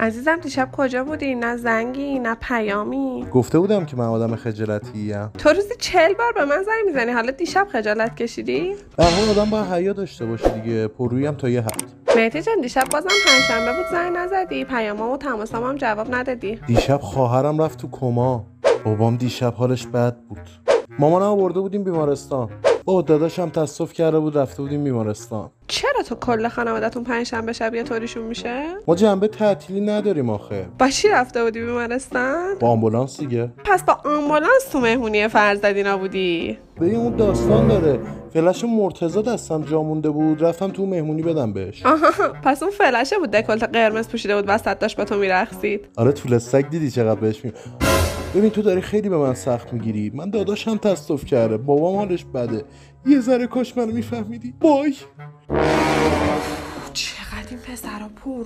عزیزم دیشب کجا بودی؟ نه زنگی نه پیامی. گفته بودم که من آدم خجالتی ام تو روزی چل بار به من زنگ می‌زنی. حالا دیشب خجالت کشیدی؟ به هر آدم باید حیا داشته باشه دیگه. پرویم تا یه حد. مهدی جان دیشب بازم پنجشنبه بود زنگ نزدی. پیامام و تماسام هم جواب ندادی. دیشب خواهرم رفت تو کما. بابام دیشب حالش بد بود. مامانم آورده بودیم بیمارستان. با داداشم تصف کرده بود رفته بودیم بیمارستان. چرا تو کل خانوادتون پنجشنبه شب یه طوریشون میشه؟ ما جنبه تعطیلی نداریم آخه. با چی رفته بودی بیمارستان؟ با آمبولانس دیگه. پس با آمبولانس تو مهمونی فرزدینا بودی؟ ببین اون داستان داره. فلش مرتزا دستم جا مونده بود رفتم تو مهمونی بدم بهش. آها پس اون فلشه بود دکلت قرمز پوشیده بود وسط داشت با تو میرقصید. آره طول سگ دیدی چقدر بهش می ببین تو داری خیلی به من سخت می‌گیری. من داداشم تصف کرده. بابام حالش بده. یه ذره کاش منو میفهمیدی. بای. چقدر این پسرا پر